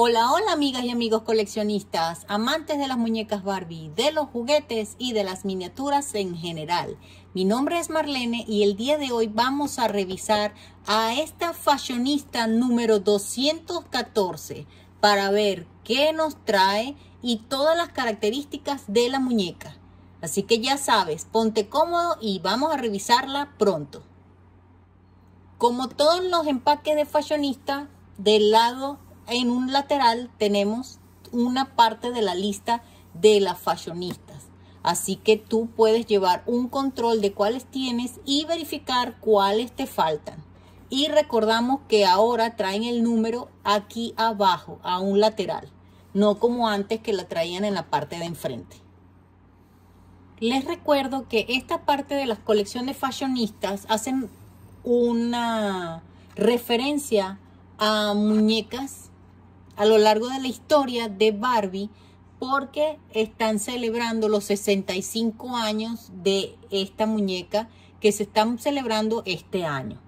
Hola, hola amigas y amigos coleccionistas, amantes de las muñecas Barbie, de los juguetes y de las miniaturas en general. Mi nombre es Marlene y el día de hoy vamos a revisar a esta fashionista número 214 para ver qué nos trae y todas las características de la muñeca. Así que ya sabes, ponte cómodo y vamos a revisarla pronto. Como todos los empaques de fashionista, del lado en un lateral tenemos una parte de la lista de las fashionistas. Así que tú puedes llevar un control de cuáles tienes y verificar cuáles te faltan. Y recordamos que ahora traen el número aquí abajo, a un lateral. No como antes que la traían en la parte de enfrente. Les recuerdo que esta parte de las colecciones fashionistas hacen una referencia a muñecas a lo largo de la historia de Barbie porque están celebrando los 65 años de esta muñeca que se están celebrando este año.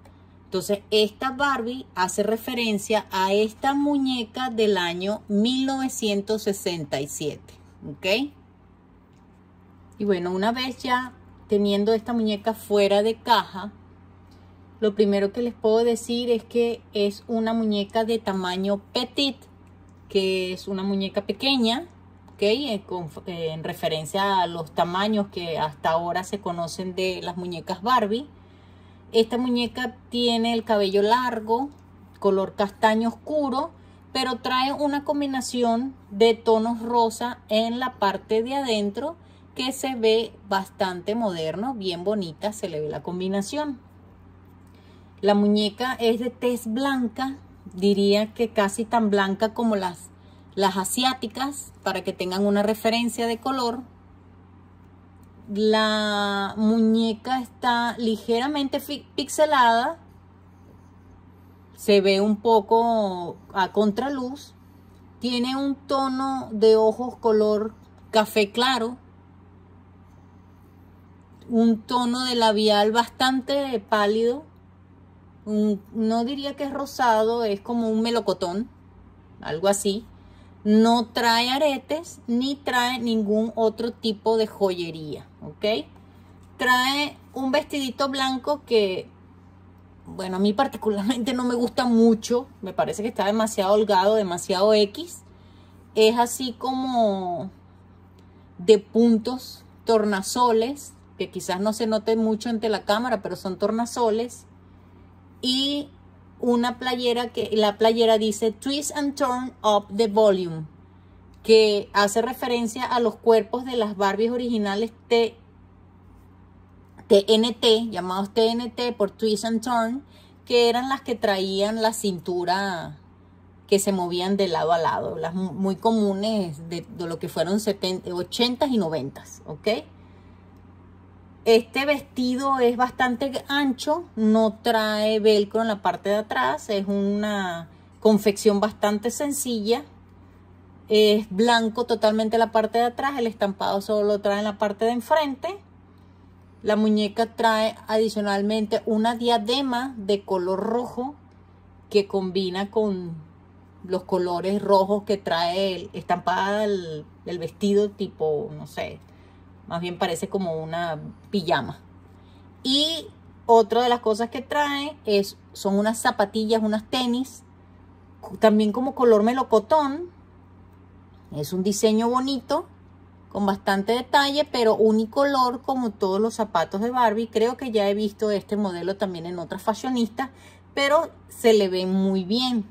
Entonces, esta Barbie hace referencia a esta muñeca del año 1967. ¿Ok? Y bueno, una vez ya teniendo esta muñeca fuera de caja, lo primero que les puedo decir es que es una muñeca de tamaño petit, que es una muñeca pequeña, ¿ok? Eh, eh, en referencia a los tamaños que hasta ahora se conocen de las muñecas Barbie. Esta muñeca tiene el cabello largo, color castaño oscuro, pero trae una combinación de tonos rosa en la parte de adentro que se ve bastante moderno, bien bonita, se le ve la combinación. La muñeca es de tez blanca, diría que casi tan blanca como las, las asiáticas, para que tengan una referencia de color. La muñeca está ligeramente pixelada, se ve un poco a contraluz, tiene un tono de ojos color café claro, un tono de labial bastante pálido, no diría que es rosado, es como un melocotón, algo así. No trae aretes ni trae ningún otro tipo de joyería, ¿ok? Trae un vestidito blanco que, bueno, a mí particularmente no me gusta mucho. Me parece que está demasiado holgado, demasiado X. Es así como de puntos, tornasoles, que quizás no se note mucho ante la cámara, pero son tornasoles y una playera que la playera dice twist and turn up the volume que hace referencia a los cuerpos de las Barbies originales T, TNT, llamados TNT por twist and turn, que eran las que traían la cintura que se movían de lado a lado, las muy comunes de, lo que fueron 70, 80 y 90, ¿ok? Este vestido es bastante ancho, no trae velcro en la parte de atrás, es una confección bastante sencilla. Es blanco totalmente la parte de atrás, el estampado solo lo trae en la parte de enfrente. La muñeca trae adicionalmente una diadema de color rojo que combina con los colores rojos que trae estampada el, el vestido tipo, no sé, más bien parece como una pijama. Y otra de las cosas que trae es, son unas zapatillas, unas tenis, también como color melocotón. Es un diseño bonito, con bastante detalle, pero unicolor como todos los zapatos de Barbie. Creo que ya he visto este modelo también en otras fashionistas, pero se le ve muy bien.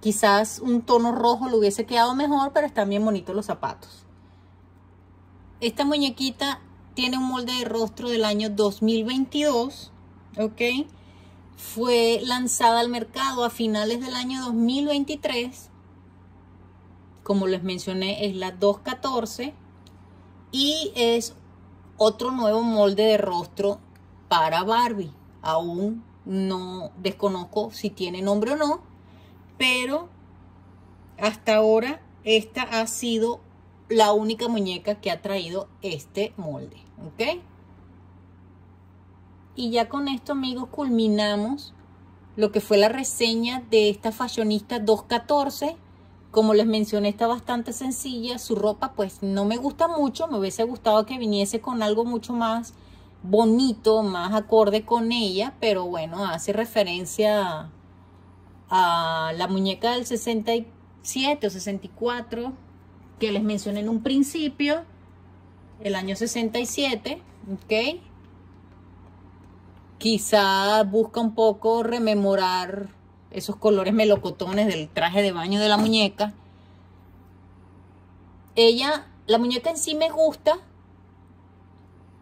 Quizás un tono rojo le hubiese quedado mejor, pero están bien bonitos los zapatos. Esta muñequita tiene un molde de rostro del año 2022, ¿ok? Fue lanzada al mercado a finales del año 2023. Como les mencioné, es la 214 y es otro nuevo molde de rostro para Barbie. Aún no desconozco si tiene nombre o no, pero hasta ahora esta ha sido la única muñeca que ha traído este molde, ¿ok? Y ya con esto, amigos, culminamos lo que fue la reseña de esta fashionista 214. Como les mencioné, está bastante sencilla. Su ropa pues no me gusta mucho. Me hubiese gustado que viniese con algo mucho más bonito, más acorde con ella. Pero bueno, hace referencia a la muñeca del 67 o 64 que les mencioné en un principio. El año 67, ¿ok? Quizá busca un poco rememorar esos colores melocotones del traje de baño de la muñeca. Ella, la muñeca en sí me gusta,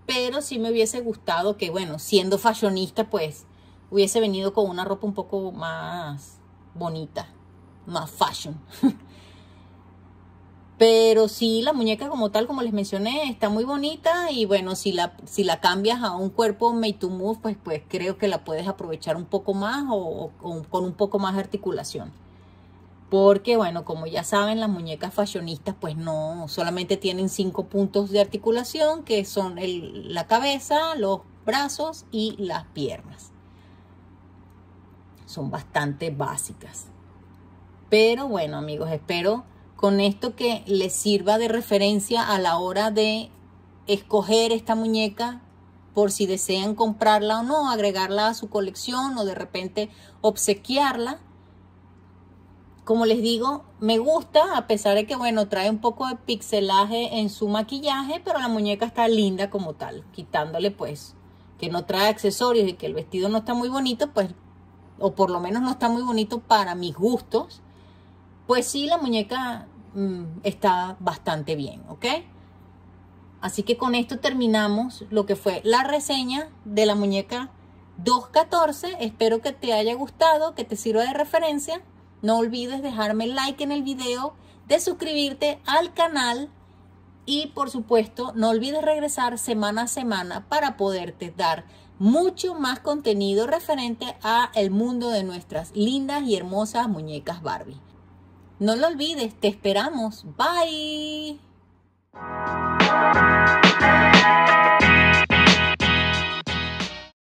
pero sí me hubiese gustado que, bueno, siendo fashionista, pues hubiese venido con una ropa un poco más bonita, más fashion. Pero sí, la muñeca como tal, como les mencioné, está muy bonita y bueno, si la, si la cambias a un cuerpo made to move, pues, pues creo que la puedes aprovechar un poco más o, con un poco más de articulación. Porque bueno, como ya saben, las muñecas fashionistas pues no solamente tienen cinco puntos de articulación, que son la cabeza, los brazos y las piernas. Son bastante básicas. Pero bueno, amigos, espero con esto que les sirva de referencia a la hora de escoger esta muñeca por si desean comprarla o no, agregarla a su colección o de repente obsequiarla. Como les digo, me gusta, a pesar de que, bueno, trae un poco de pixelaje en su maquillaje, pero la muñeca está linda como tal, quitándole pues que no trae accesorios y que el vestido no está muy bonito, pues, o por lo menos no está muy bonito para mis gustos, pues sí, la muñeca Mm, está bastante bien, ¿ok? Así que con esto terminamos lo que fue la reseña de la muñeca 214. Espero que te haya gustado, que te sirva de referencia. No olvides dejarme like en el video, de suscribirte al canal y por supuesto no olvides regresar semana a semana para poderte dar mucho más contenido referente a el mundo de nuestras lindas y hermosas muñecas Barbie. No lo olvides, te esperamos. Bye.